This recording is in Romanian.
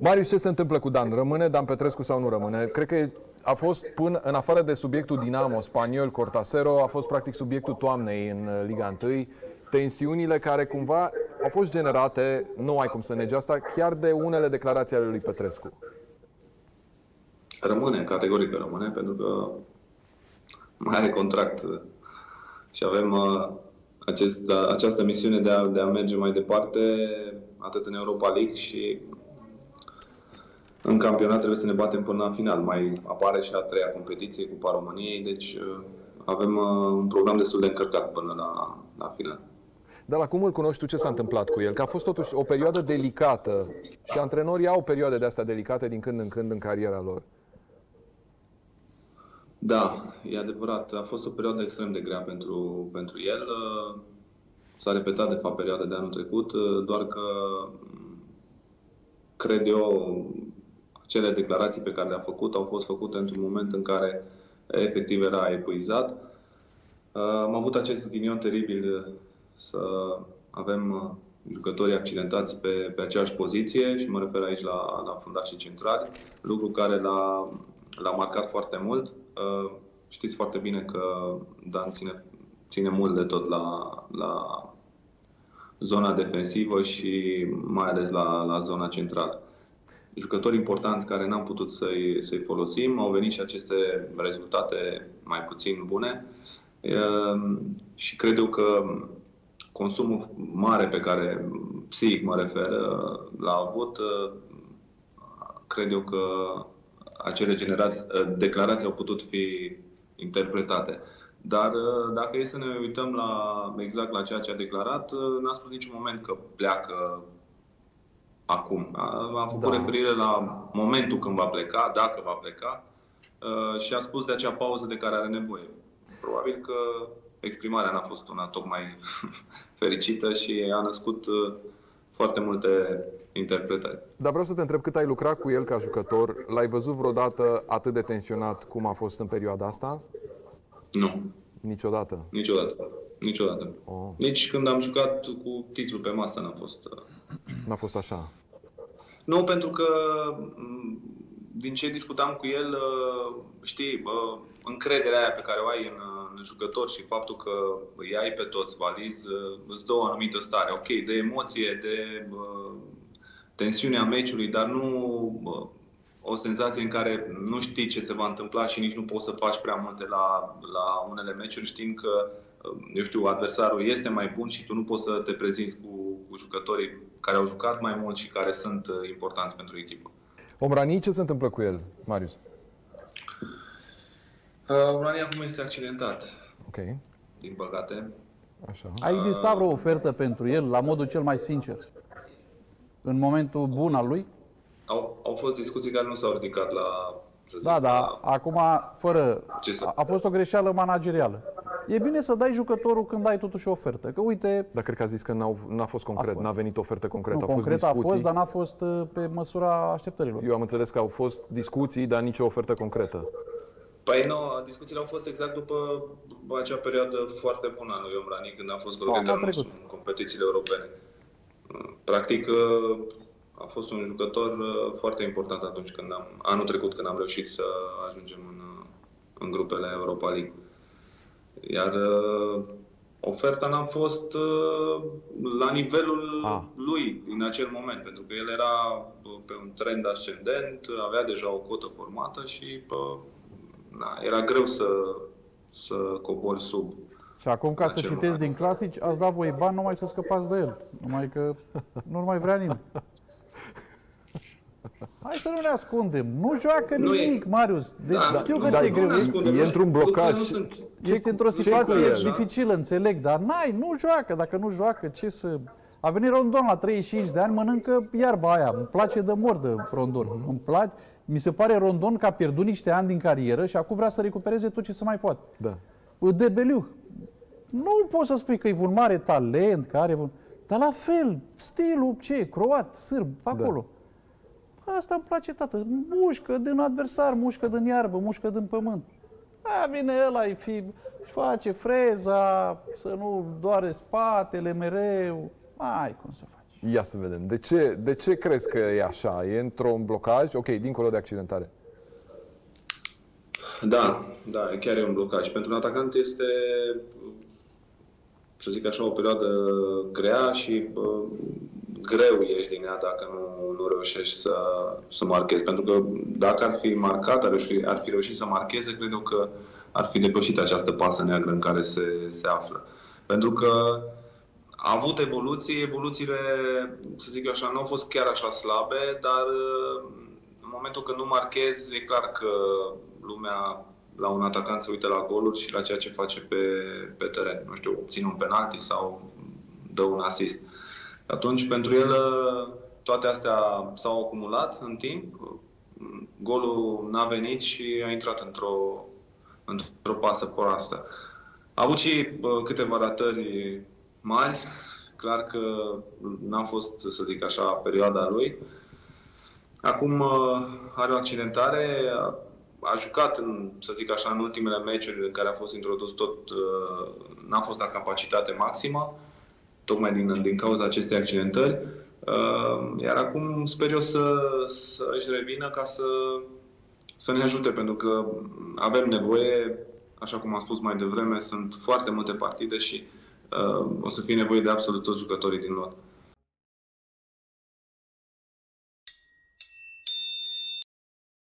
Marius, ce se întâmplă cu Dan? Rămâne Dan Petrescu sau nu rămâne? Cred că a fost până, în afară de subiectul Dinamo, Spaniol, Cortasero, a fost practic subiectul toamnei în uh, Liga 1. Tensiunile care cumva au fost generate, nu ai cum să negi asta, chiar de unele declarații ale lui Petrescu. Rămâne, categoric rămâne, pentru că mai are contract și avem uh, acest, această misiune de a, de a merge mai departe, atât în Europa League și în campionat trebuie să ne batem până la final. Mai apare și a treia competiție cu României, deci uh, avem uh, un program destul de încărcat până la, la final. Dar la cum îl cunoști tu ce s-a întâmplat cu el? Că a fost totuși o perioadă delicată și antrenorii au perioade de astea delicate din când în când în cariera lor. Da, e adevărat. A fost o perioadă extrem de grea pentru, pentru el. S-a repetat, de fapt, perioada de anul trecut, doar că cred eu, cele declarații pe care le-a făcut au fost făcute într-un moment în care efectiv era epuizat. Am avut acest ghinion teribil să avem jucătorii accidentați pe, pe aceeași poziție și mă refer aici la, la fundașii centrali, lucru care l-a, l-a marcat foarte mult. Uh, știți foarte bine că Dan ține, ține mult de tot la, la zona defensivă și mai ales la, la zona centrală. Jucători importanți care n-am putut să-i, să-i folosim, au venit și aceste rezultate mai puțin bune uh, și cred eu că consumul mare pe care psihic mă refer l-a avut, uh, cred eu că acele generații, uh, declarații au putut fi interpretate. Dar uh, dacă e să ne uităm la, exact la ceea ce a declarat, n-a spus niciun moment că pleacă acum. A, a făcut da. referire la momentul când va pleca, dacă va pleca, și a spus de acea pauză de care are nevoie. Probabil că exprimarea n-a fost una tocmai fericită și a născut uh, foarte multe interpretări. Dar vreau să te întreb cât ai lucrat cu el ca jucător. L-ai văzut vreodată atât de tensionat cum a fost în perioada asta? Nu. Niciodată? Niciodată. Niciodată. Oh. Nici când am jucat cu titlul pe masă n-a fost... Uh, n-a fost așa? Nu, pentru că din ce discutam cu el, uh, știi, încrederea aia pe care o ai în, în jucător și faptul că îi ai pe toți valiz, uh, îți dă o anumită stare. Ok, de emoție, de uh, tensiunea meciului, dar nu uh, o senzație în care nu știi ce se va întâmpla și nici nu poți să faci prea multe la, la unele meciuri, știind că eu știu, adversarul este mai bun și tu nu poți să te prezinți cu, cu jucătorii care au jucat mai mult și care sunt importanți pentru echipă. Omrani, ce se întâmplă cu el, Marius? Uh, acum este accidentat. Ok. Din păcate. Așa. A existat vreo ofertă pentru el, la modul cel mai sincer? În momentul bun al lui? Au, au fost discuții care nu s-au ridicat la... Da, da, acum, fără... A, a fost o greșeală managerială. E bine să dai jucătorul când ai totuși o ofertă. Că uite... Dar cred că a zis că n-a, n-a fost concret, a n-a venit ofertă concretă. Nu, a concret fost discuții. a fost, dar n-a fost uh, pe măsura așteptărilor. Eu am înțeles că au fost discuții, dar nicio ofertă concretă. Păi nu, discuțiile au fost exact după, după acea perioadă foarte bună a lui Omrani, când a fost golgheterul nostru în competițiile europene. Practic, a fost un jucător uh, foarte important atunci când am, anul trecut când am reușit să ajungem în, uh, în grupele Europa League. Iar uh, oferta n-a fost la nivelul a. lui în acel moment, pentru că el era pe un trend ascendent, avea deja o cotă formată și da, era greu să, să cobori sub. Și acum, ca să citesc din clasici, ați dat voi bani numai să scăpați de el. Numai că nu mai vrea nimeni. Hai să nu ne ascundem. Nu joacă nu nimic, e... Marius. Deci da, știu că da, ți-e greu. E, e într-un blocaj. Ești într-o situație dificilă, înțeleg, dar n-ai, nu joacă. Dacă nu joacă, ce să... A venit Rondon la 35 de ani, mănâncă iarba aia. Îmi place de mor de Rondon. Mm-hmm. Îmi place mi se pare Rondon că a pierdut niște ani din carieră și acum vrea să recupereze tot ce se mai poate. Da. Debeliu. Nu poți să spui că e un mare talent, că are un... Dar la fel, stilul, ce, croat, sârb, acolo. Da. Asta îmi place, tată. Mușcă din adversar, mușcă din iarbă, mușcă din pământ. A, vine ăla, îi fi, face freza, să nu doare spatele mereu. Mai cum să faci. Ia să vedem. De ce, de ce crezi că e așa? E într-un blocaj? Ok, dincolo de accidentare. Da, da, chiar e un blocaj. Pentru un atacant este, să zic așa, o perioadă grea și bă, greu ieși din ea dacă nu, nu reușești să, să marchezi. Pentru că dacă ar fi marcat, ar fi, ar fi reușit să marcheze, cred eu că ar fi depășit această pasă neagră în care se, se află. Pentru că a avut evoluții, evoluțiile, să zic așa, nu au fost chiar așa slabe, dar în momentul când nu marchezi, e clar că lumea la un atacant se uită la goluri și la ceea ce face pe, pe teren. Nu știu, obține un penalti sau dă un assist. Atunci, pentru el, toate astea s-au acumulat în timp. Golul n-a venit și a intrat într-o, într-o pasă proastă. A avut și câteva ratări mari. Clar că n-a fost, să zic așa, perioada lui. Acum are o accidentare, a jucat, în, să zic așa, în ultimele meciuri în care a fost introdus tot, n-a fost la capacitate maximă tocmai din, din cauza acestei accidentări. Uh, iar acum sper eu să, să își revină ca să, să ne ajute, pentru că avem nevoie, așa cum am spus mai devreme, sunt foarte multe partide și uh, o să fie nevoie de absolut toți jucătorii din lot.